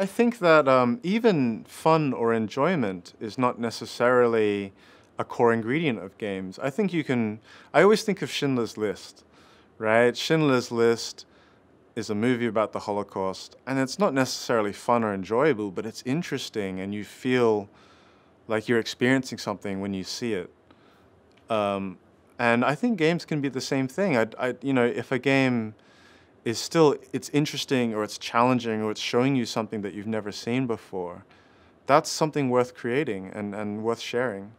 I think that um, even fun or enjoyment is not necessarily a core ingredient of games. I think you can. I always think of Schindler's List, right? Schindler's List is a movie about the Holocaust, and it's not necessarily fun or enjoyable, but it's interesting, and you feel like you're experiencing something when you see it. Um, and I think games can be the same thing. I, I, you know, if a game is still it's interesting or it's challenging or it's showing you something that you've never seen before, that's something worth creating and, and worth sharing.